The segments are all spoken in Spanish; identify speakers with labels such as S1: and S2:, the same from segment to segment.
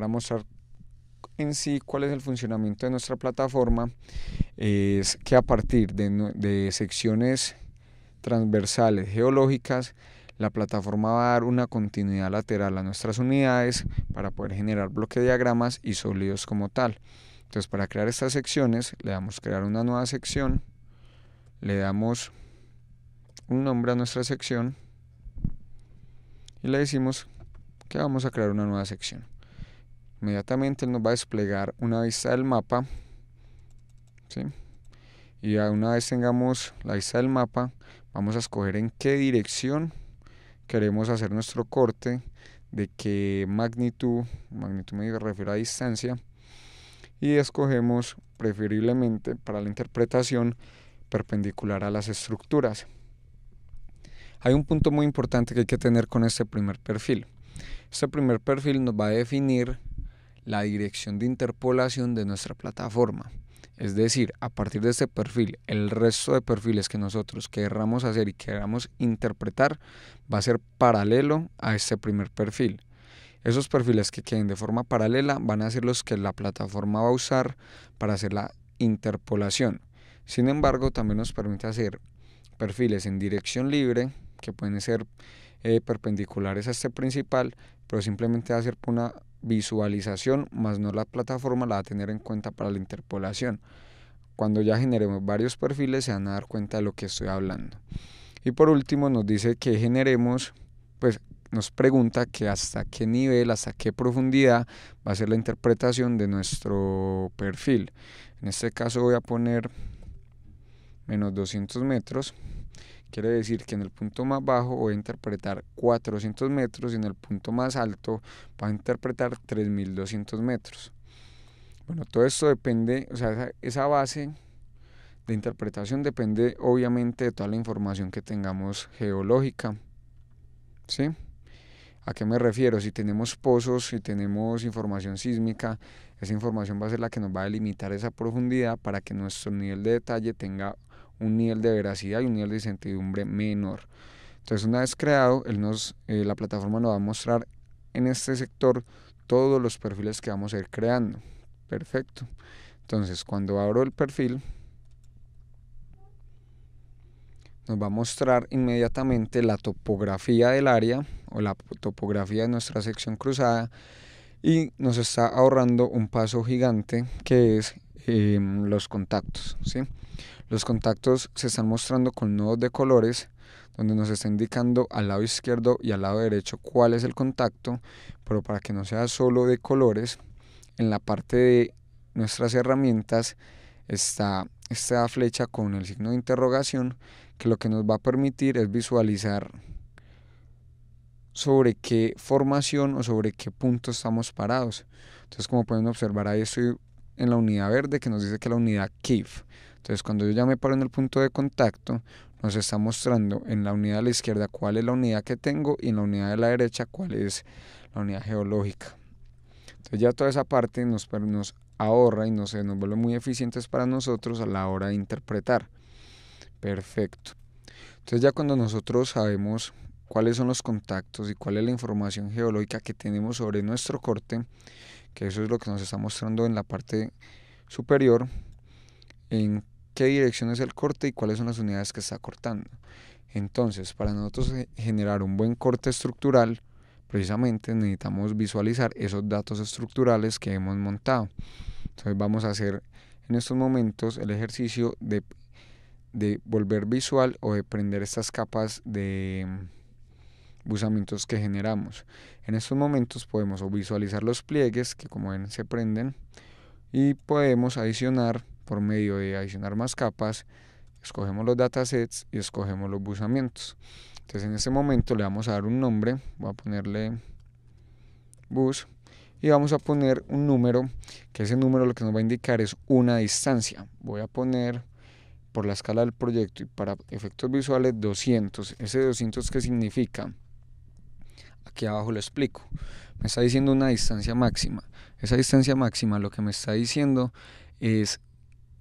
S1: para mostrar en sí cuál es el funcionamiento de nuestra plataforma es que a partir de, de secciones transversales geológicas la plataforma va a dar una continuidad lateral a nuestras unidades para poder generar bloque diagramas y sólidos como tal. Entonces para crear estas secciones le damos crear una nueva sección, le damos un nombre a nuestra sección y le decimos que vamos a crear una nueva sección. Inmediatamente nos va a desplegar una vista del mapa. Y una vez tengamos la vista del mapa, vamos a escoger en qué dirección queremos hacer nuestro corte, de qué magnitud, magnitud me refiero a distancia, y escogemos preferiblemente para la interpretación perpendicular a las estructuras. Hay un punto muy importante que hay que tener con este primer perfil. Este primer perfil nos va a definir la dirección de interpolación de nuestra plataforma. Es decir, a partir de este perfil, el resto de perfiles que nosotros queramos hacer y queramos interpretar va a ser paralelo a este primer perfil. Esos perfiles que queden de forma paralela van a ser los que la plataforma va a usar para hacer la interpolación. Sin embargo, también nos permite hacer perfiles en dirección libre, que pueden ser eh, perpendiculares a este principal, pero simplemente ser una visualización, más no la plataforma la va a tener en cuenta para la interpolación. Cuando ya generemos varios perfiles se van a dar cuenta de lo que estoy hablando. Y por último nos dice que generemos, pues nos pregunta que hasta qué nivel, hasta qué profundidad va a ser la interpretación de nuestro perfil. En este caso voy a poner menos 200 metros. Quiere decir que en el punto más bajo voy a interpretar 400 metros y en el punto más alto voy a interpretar 3200 metros. Bueno, todo esto depende, o sea, esa base de interpretación depende obviamente de toda la información que tengamos geológica. ¿Sí? ¿A qué me refiero? Si tenemos pozos, si tenemos información sísmica, esa información va a ser la que nos va a delimitar esa profundidad para que nuestro nivel de detalle tenga un nivel de veracidad y un nivel de incertidumbre menor. Entonces, una vez creado, él nos, eh, la plataforma nos va a mostrar en este sector todos los perfiles que vamos a ir creando. Perfecto. Entonces, cuando abro el perfil, nos va a mostrar inmediatamente la topografía del área o la topografía de nuestra sección cruzada y nos está ahorrando un paso gigante que es em, los contactos. ¿sí? Los contactos se están mostrando con nodos de colores donde nos está indicando al lado izquierdo y al lado derecho cuál es el contacto, pero para que no sea solo de colores, en la parte de nuestras herramientas está esta flecha con el signo de interrogación que lo que nos va a permitir es visualizar sobre qué formación o sobre qué punto estamos parados. Entonces, como pueden observar, ahí estoy en la unidad verde que nos dice que la unidad KIF. Entonces, cuando yo ya me paro en el punto de contacto, nos está mostrando en la unidad de la izquierda cuál es la unidad que tengo y en la unidad de la derecha cuál es la unidad geológica. Entonces, ya toda esa parte nos, nos ahorra y nos, nos vuelve muy eficientes para nosotros a la hora de interpretar. Perfecto. Entonces, ya cuando nosotros sabemos cuáles son los contactos y cuál es la información geológica que tenemos sobre nuestro corte, que eso es lo que nos está mostrando en la parte superior, en qué dirección es el corte y cuáles son las unidades que está cortando. Entonces, para nosotros generar un buen corte estructural, precisamente necesitamos visualizar esos datos estructurales que hemos montado. Entonces vamos a hacer en estos momentos el ejercicio de, de volver visual o de prender estas capas de buzamientos que generamos. En estos momentos podemos visualizar los pliegues que como ven se prenden y podemos adicionar por medio de adicionar más capas, escogemos los datasets y escogemos los buzamientos. Entonces en este momento le vamos a dar un nombre, voy a ponerle bus y vamos a poner un número, que ese número lo que nos va a indicar es una distancia. Voy a poner por la escala del proyecto y para efectos visuales 200. Ese 200 qué significa? Aquí abajo lo explico. Me está diciendo una distancia máxima. Esa distancia máxima lo que me está diciendo es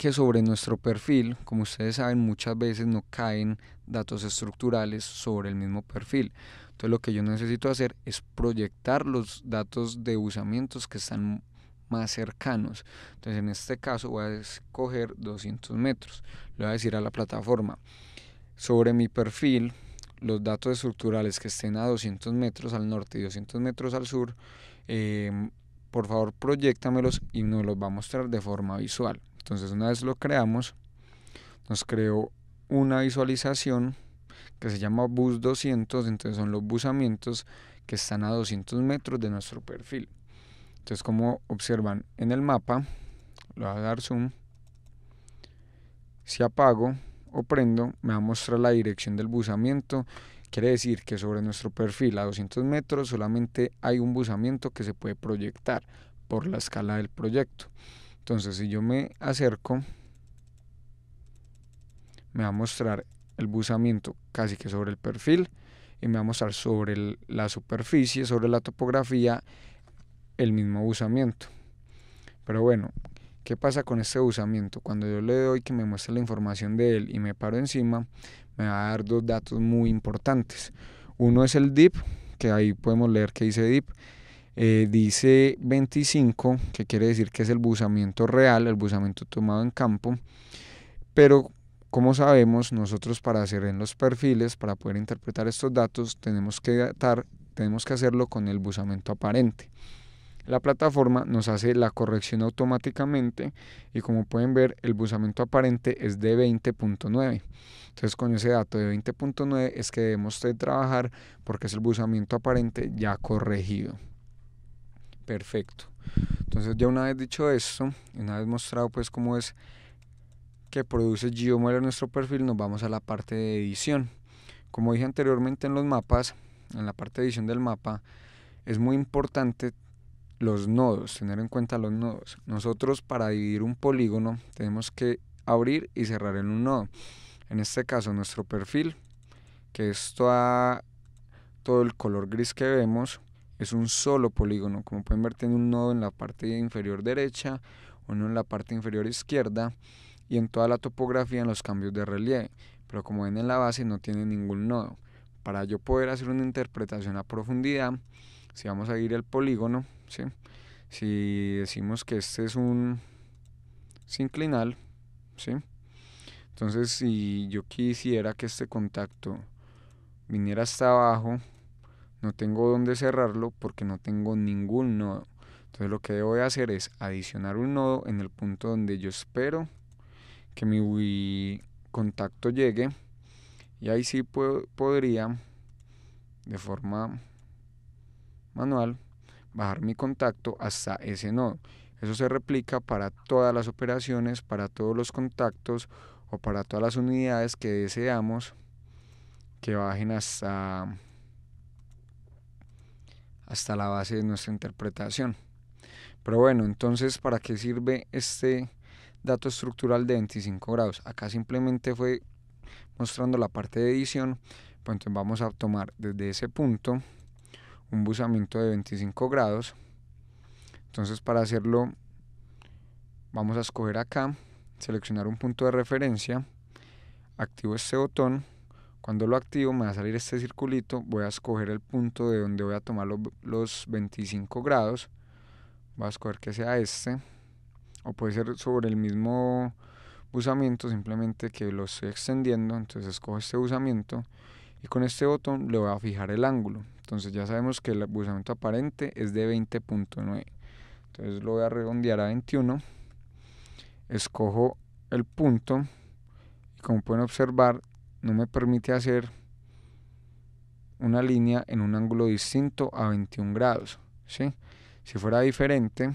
S1: que sobre nuestro perfil, como ustedes saben, muchas veces no caen datos estructurales sobre el mismo perfil. Entonces lo que yo necesito hacer es proyectar los datos de usamientos que están más cercanos. Entonces en este caso voy a escoger 200 metros. Le voy a decir a la plataforma, sobre mi perfil, los datos estructurales que estén a 200 metros al norte y 200 metros al sur, em, por favor proyectamelos y nos los va a mostrar de forma visual. Entonces una vez lo creamos, nos creó una visualización que se llama bus 200, entonces son los busamientos que están a 200 metros de nuestro perfil. Entonces como observan en el mapa, lo voy a dar zoom, si apago o prendo me va a mostrar la dirección del busamiento Quiere decir que sobre nuestro perfil a 200 metros solamente hay un busamiento que se puede proyectar por la escala del proyecto. Entonces si yo me acerco, me va a mostrar el busamiento casi que sobre el perfil y me va a mostrar sobre la superficie, sobre la topografía, el mismo busamiento. Pero bueno, ¿qué pasa con este busamiento? Cuando yo le doy que me muestre la información de él y me paro encima, me va a dar dos datos muy importantes. Uno es el DIP, que ahí podemos leer que dice DIP. Eh, dice 25, que quiere decir que es el busamiento real, el busamiento tomado en campo. Pero como sabemos, nosotros para hacer en los perfiles, para poder interpretar estos datos, tenemos que, datar, tenemos que hacerlo con el busamiento aparente. La plataforma nos hace la corrección automáticamente y como pueden ver el busamiento aparente es de 20.9. Entonces con ese dato de 20.9 es que debemos de trabajar porque es el busamiento aparente ya corregido. Perfecto. Entonces ya una vez dicho esto, una vez mostrado pues cómo es que produce GeoModeler en nuestro perfil, nos vamos a la parte de edición. Como dije anteriormente en los mapas, en la parte de edición del mapa, es muy importante los nodos, tener en cuenta los nodos. Nosotros para dividir un polígono tenemos que abrir y cerrar en un nodo. En este caso nuestro perfil, que es todo el color gris que vemos, es un solo polígono. Como pueden ver tiene un nodo en la parte inferior derecha, uno en la parte inferior izquierda y en toda la topografía en los cambios de relieve. Pero como ven en la base no tiene ningún nodo. Para yo poder hacer una interpretación a profundidad, si vamos a ir el polígono, si decimos que este es un sinclinal, ¿sí? entonces si yo quisiera que este contacto viniera hasta abajo, no tengo dónde cerrarlo porque no tengo ningún nodo. Entonces lo que debo de hacer es adicionar un nodo en el punto donde yo espero que mi contacto llegue y ahí sí podría de forma manual bajar mi contacto hasta ese nodo. Eso se replica para todas las operaciones, para todos los contactos o para todas las unidades que deseamos que bajen hasta, hasta la base de nuestra interpretación. Pero bueno, entonces, ¿para qué sirve este dato estructural de 25 grados? Acá simplemente fue mostrando la parte de edición. Pues entonces vamos a tomar desde ese punto un busamiento de 25 grados. Entonces para hacerlo vamos a escoger acá, seleccionar un punto de referencia, activo este botón, cuando lo activo me va a salir este circulito, voy a escoger el punto de donde voy a tomar los, 25 grados, voy a escoger que sea este, o puede ser sobre el mismo busamiento, simplemente que lo estoy extendiendo, entonces escojo este busamiento y con este botón le voy a fijar el ángulo. Entonces ya sabemos que el busamiento aparente es de 20.9. Entonces lo voy a redondear a 21. Escojo el punto y como pueden observar no me permite hacer una línea en un ángulo distinto a 21 grados. ¿sí? Si fuera diferente,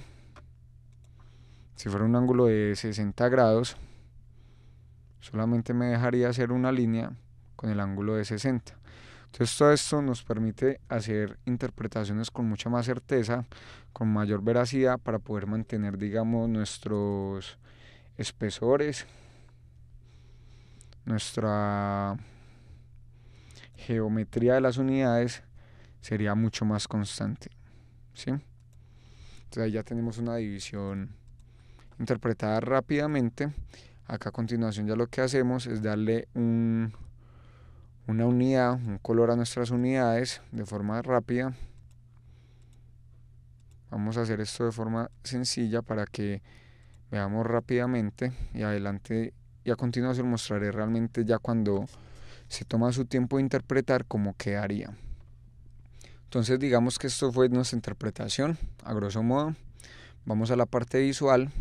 S1: si fuera un ángulo de 60 grados, solamente me dejaría hacer una línea con el ángulo de 60. Entonces todo esto nos permite hacer interpretaciones con mucha más certeza, con mayor veracidad para poder mantener, digamos, nuestros espesores, nuestra geometría de las unidades sería mucho más constante. ¿sí? Entonces ahí ya tenemos una división interpretada rápidamente. Acá a continuación ya lo que hacemos es darle un una unidad, un color a nuestras unidades de forma rápida. Vamos a hacer esto de forma sencilla para que veamos rápidamente y adelante y a continuación mostraré realmente ya cuando se toma su tiempo de interpretar cómo quedaría. Entonces digamos que esto fue nuestra interpretación a grosso modo. Vamos a la parte visual.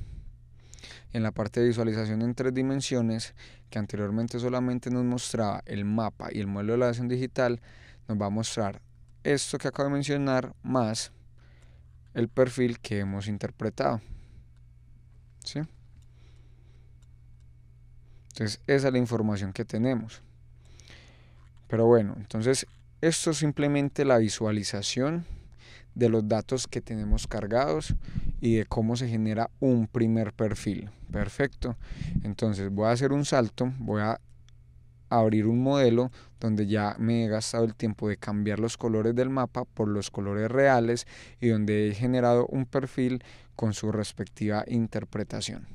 S1: En la parte de visualización en tres dimensiones, que anteriormente solamente nos mostraba el mapa y el modelo de la elaboración digital, nos va a mostrar esto que acabo de mencionar más el perfil que hemos interpretado. ¿Sí? Entonces, esa es la información que tenemos. Pero bueno, entonces esto es simplemente la visualización de los datos que tenemos cargados y de cómo se genera un primer perfil. Perfecto. Entonces voy a hacer un salto, voy a abrir un modelo donde ya me he gastado el tiempo de cambiar los colores del mapa por los colores reales y donde he generado un perfil con su respectiva interpretación.